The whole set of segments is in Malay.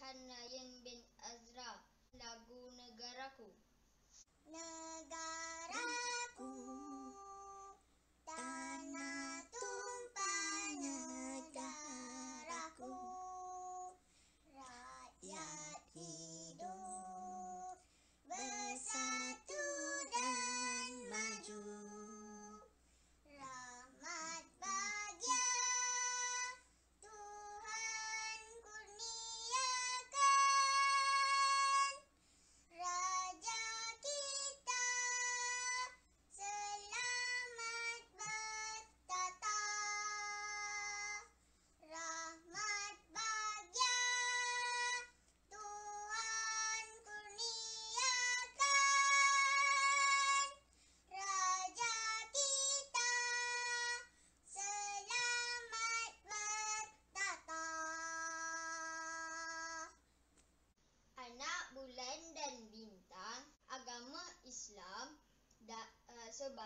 Raihan Nayan bin Azra Lagu Negaraku. Negaraku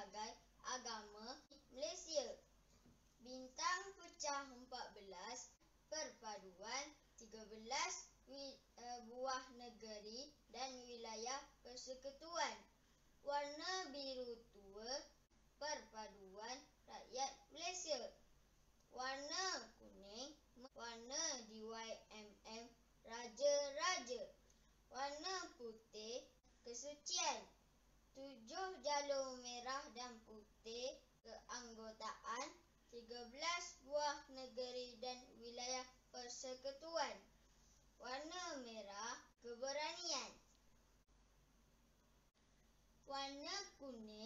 Sebagai agama Malaysia. Bintang pecah 14 Perpaduan 13 wi, uh, Buah negeri dan wilayah persekutuan. Warna biru tua Perpaduan rakyat Malaysia. Warna kuning Warna DYMM Raja-raja. Warna putih Kesucian. Tujuh jalur merah dan putih Keanggotaan 13 buah negeri dan wilayah persekutuan. Warna merah Keberanian. Warna kuning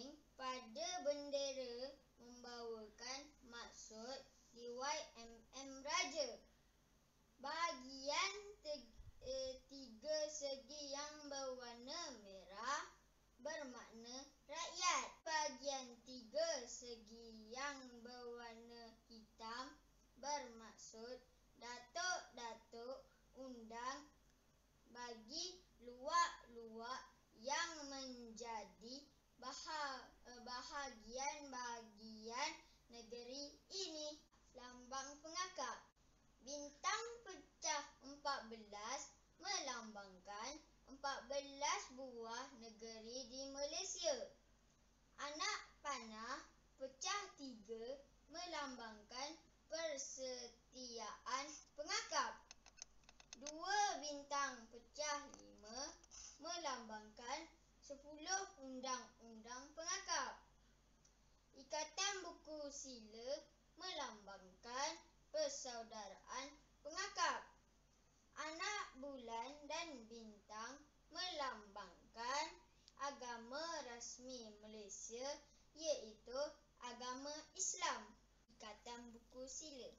bahagian-bahagian negeri ini. Lambang pengakap Bintang pecah 14 melambangkan 14 buah negeri di Malaysia. Anak panah pecah 3 melambangkan persetiaan pengakap. Dua bintang pecah 5 melambangkan 10 undang-undang pengakap. Ikatan buku sila melambangkan persaudaraan pengakap. Anak bulan dan bintang melambangkan agama rasmi Malaysia iaitu agama Islam. Ikatan buku sila